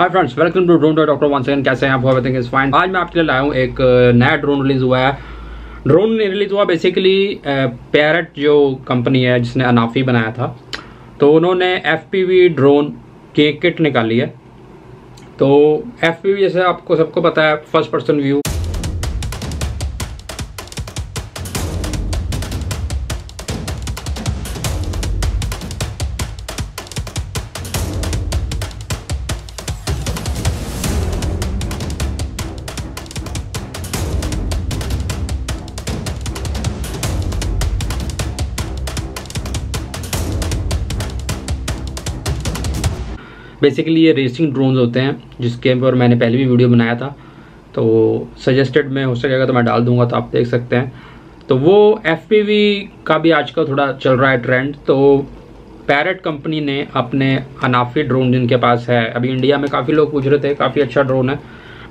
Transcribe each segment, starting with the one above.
Hi friends welcome to drone doctor one second कैसे हैं आप? एवरीथिंग इज़ फाइन आज मैं आपके लिए लाया हूँ एक नया ड्रोन रिलीज़ हुआ है। ड्रोन रिलीज़ हुआ बेसिकली पैरट जो कंपनी है जिसने अनाफी बनाया था। तो उन्होंने एफ़ ड्रोन की किट निकाली है। तो एफ़ जैसे आपको सबको पता है फ़र्स्ट पर्सन व्यू बेसिकली ये रेसिंग ड्रोन्स होते हैं, जिसके ऊपर मैंने पहले भी वीडियो बनाया था। तो सजेस्टेड में हो सकेगा तो मैं डाल दूँगा तो आप देख सकते हैं। तो वो एफपीवी का भी आजकल थोड़ा चल रहा है ट्रेंड तो पैरट कंपनी ने अपने अनाफी ड्रोन जिनके पास है, अभी इंडिया में काफ़ी लोग पूछ रहे थे, काफ़ी अच्छा ड्रोन है।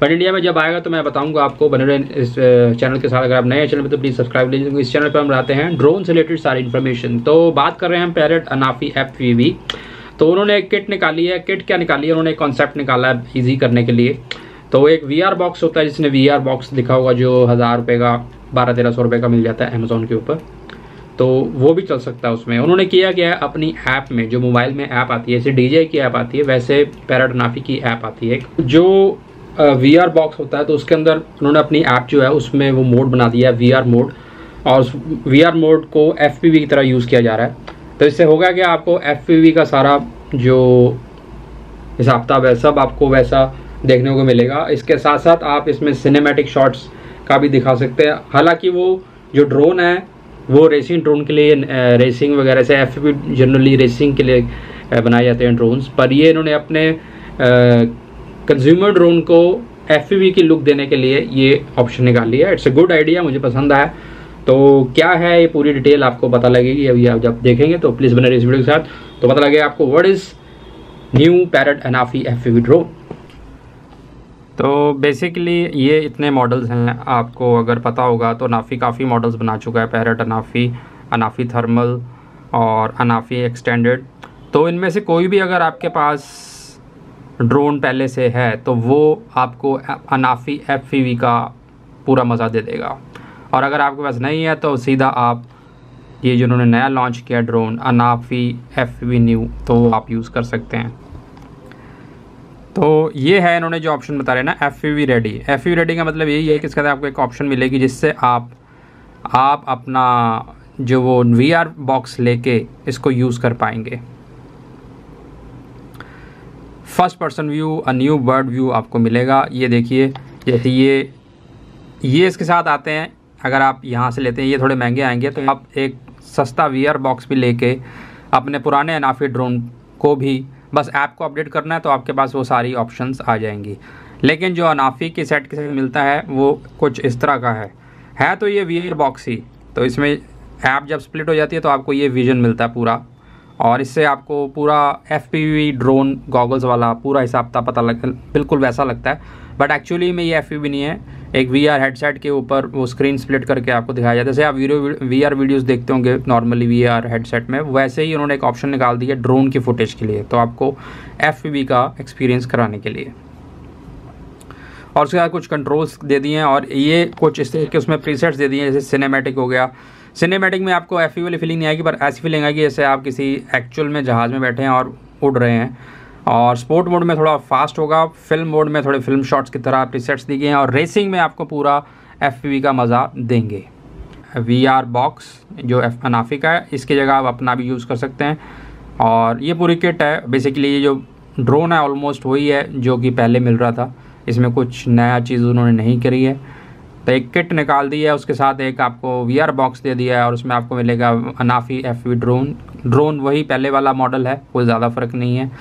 बट इंडिया में जब आएगा तो मैं बताऊँगा आपको, बने रहे इस चैनल के साथ। अगर आप नए चैनल पर तो प्लीज़ सब्सक्राइब लीजिए, क्योंकि इस चैनल पर हम लाते हैं ड्रोन से रिलेटेड सारी इन्फॉर्मेशन तो बात कर रहे हैं हम पैरट अनाफी एफ़ तो उन्होंने एक किट निकाली है। किट क्या निकाली है? उन्होंने एक कॉन्सेप्ट निकाला है इजी करने के लिए। तो एक वीआर बॉक्स होता है जिसने वीआर बॉक्स दिखा होगा जो हज़ार रुपये का, बारह तेरह सौ रुपये का मिल जाता है अमेजोन के ऊपर। तो वो भी चल सकता है उसमें। उन्होंने किया क्या है? अपनी ऐप में, जो मोबाइल में ऐप आती है, जैसे डीजे की ऐप आती है, वैसे पैराडनाफी की ऐप आती है जो वी आर बॉक्स होता है तो उसके अंदर उन्होंने अपनी ऐप जो है, उसमें वो मोड बना दिया है वी आर मोड और वी आर मोड को एफपीवी की तरह यूज़ किया जा रहा है। तो इससे होगा कि आपको एफ़ का सारा जो हिसाब किताब है, सब आपको वैसा देखने को मिलेगा। इसके साथ साथ आप इसमें सिनेमैटिक शॉट्स का भी दिखा सकते हैं। हालाँकि वो जो ड्रोन है, वो रेसिंग ड्रोन के लिए रेसिंग वगैरह से एफ़ जनरली रेसिंग के लिए बनाए जाते हैं ड्रोन्स पर ये इन्होंने अपने कंज्यूमर ड्रोन को एफ़ की लुक देने के लिए ये ऑप्शन निकाल लिया। इट्स अ गुड आइडिया मुझे पसंद आया। तो क्या है ये पूरी डिटेल आपको पता लगेगी? अभी आप जब देखेंगे तो प्लीज़ बने रहिए इस वीडियो के साथ। तो पता लगेगा आपको what is new Parrot Anafi F drone तो बेसिकली ये इतने मॉडल्स हैं, आपको अगर पता होगा तो नाफी काफ़ी मॉडल्स बना चुका है पैरट अनाफी अनाफी थर्मल और अनाफी एक्सटेंडेड तो इनमें से कोई भी अगर आपके पास ड्रोन पहले से है तो वो आपको अनाफी एफ़ का पूरा मज़ा दे देगा। और अगर आपके पास नहीं है तो सीधा आप ये जो उन्होंने नया लॉन्च किया drone Anafi F V new तो आप यूज़ कर सकते हैं। तो ये है इन्होंने जो ऑप्शन बता रहे हैं ना F V ready F V ready का मतलब यही है कि इसके अंदर आपको एक ऑप्शन मिलेगी, जिससे आप आप अपना जो वो वी आर बॉक्स लेके इसको यूज़ कर पाएँगे। First person view a new bird view आपको मिलेगा। ये देखिए जैसे ये ये इसके साथ आते हैं। अगर आप यहाँ से लेते हैं, ये थोड़े महँगे आएँगे तो आप एक सस्ता वियर बॉक्स भी लेके अपने पुराने अनाफी ड्रोन को भी, बस ऐप को अपडेट करना है तो आपके पास वो सारी ऑप्शंस आ जाएँगी। लेकिन जो अनाफी के सेट के मिलता है, वो कुछ इस तरह का है। है तो ये वियर बॉक्स ही तो इसमें ऐप जब स्प्लिट हो जाती है तो आपको ये विजन मिलता है पूरा। और इससे आपको पूरा एफपीवी ड्रोन गॉगल्स वाला पूरा हिसाब था पता लग, बिल्कुल वैसा लगता है। बट एक्चुअली में ये एफ़ नहीं है। एक वी आर हेडसेट के ऊपर वो स्क्रीन स्प्लिट करके आपको दिखाया जाता है। जैसे आप वीडियो वी आर वीडियोज़ देखते होंगे नॉर्मली वी आर हेडसेट में, वैसे ही उन्होंने एक ऑप्शन निकाल दिया ड्रोन की फुटेज के लिए। तो आपको एफ़ का एक्सपीरियंस कराने के लिए। और उसके बाद कुछ कंट्रोल्स दे दिए हैं और ये कुछ इस तरह के उसमें प्रीसेट्स दे दिए हैं। जैसे सिनेमेटिक हो गया सिनेमैटिक में आपको एफ़ वाली फीलिंग नहीं आएगी, पर ऐसी फीलिंग आएगी जैसे आप किसी एक्चुअल में जहाज़ में बैठे हैं और उड़ रहे हैं। और स्पोर्ट मोड में थोड़ा फास्ट होगा फ़िल्म मोड में थोड़े फ़िल्म शॉट्स की तरह प्रीसेट्स दी गए हैं और रेसिंग में आपको पूरा एफ़ का मज़ा देंगे। वी आर बॉक्स जो एफ़ अनाफी का है, इसकी जगह आप अपना भी यूज़ कर सकते हैं। और ये पूरी किट है बेसिकली ये जो ड्रोन है ऑलमोस्ट वही है जो कि पहले मिल रहा था। इसमें कुछ नया चीज़ उन्होंने नहीं करी है। तो एक किट निकाल दी है, उसके साथ एक आपको वीआर बॉक्स दे दिया है और उसमें आपको मिलेगा अनाफी एफवी ड्रोन ड्रोन वही पहले वाला मॉडल है, कोई ज़्यादा फ़र्क नहीं है।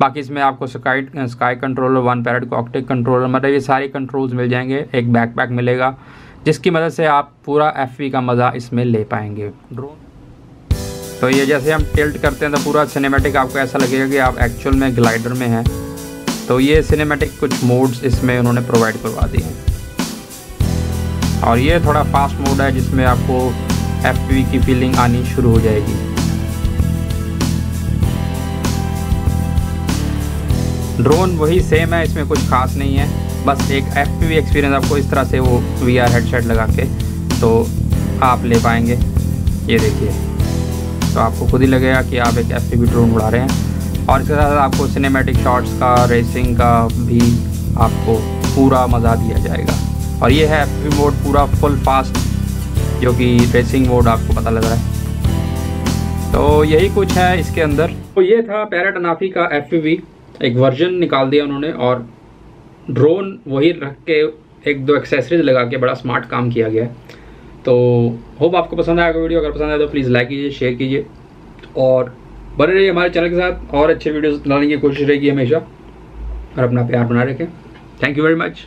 बाकी इसमें आपको sky sky controller one Parrot ऑक्टिक controller मतलब ये सारे कंट्रोल्स मिल जाएँगे, एक बैकपैक मिलेगा, जिसकी मदद से आप पूरा एफवी का मज़ा इसमें ले पाएँगे। ड्रोन तो ये जैसे हम टिल्ट करते हैं तो पूरा सिनेमेटिक आपको ऐसा लगेगा कि आप एक्चुअल में ग्लाइडर में हैं। तो ये सिनेमेटिक कुछ मोड्स इसमें उन्होंने प्रोवाइड करवा दिए हैं। और ये थोड़ा फास्ट मोड है, जिसमें आपको एफपीवी की फीलिंग आनी शुरू हो जाएगी। ड्रोन वही सेम है, इसमें कुछ खास नहीं है। बस एक एफपीवी एक्सपीरियंस आपको इस तरह से वो वी आर हेडसेट लगा के तो आप ले पाएँगे। ये देखिए। तो आपको खुद ही लगेगा कि आप एक एफपीवी ड्रोन उड़ा रहे हैं। और इसके साथ आपको सिनेमेटिक शॉट्स का रेसिंग का भी आपको पूरा मज़ा दिया जाएगा। और ये है एफ़ मोड पूरा फुल फास्ट जो कि रेसिंग मोड आपको पता लग रहा है। तो यही कुछ है इसके अंदर। तो ये था पैरट अनाफी का एफयूवी एक वर्जन निकाल दिया उन्होंने और ड्रोन वही रख के एक दो एक्सेसरीज लगा के बड़ा स्मार्ट काम किया गया है। तो होप आपको पसंद आएगा वीडियो अगर पसंद आए तो प्लीज़ लाइक कीजिए शेयर कीजिए और बने रहिए हमारे चैनल के साथ और अच्छे वीडियोस बनाने की कोशिश रहेगी हमेशा और अपना प्यार बना रखें। Thank you very much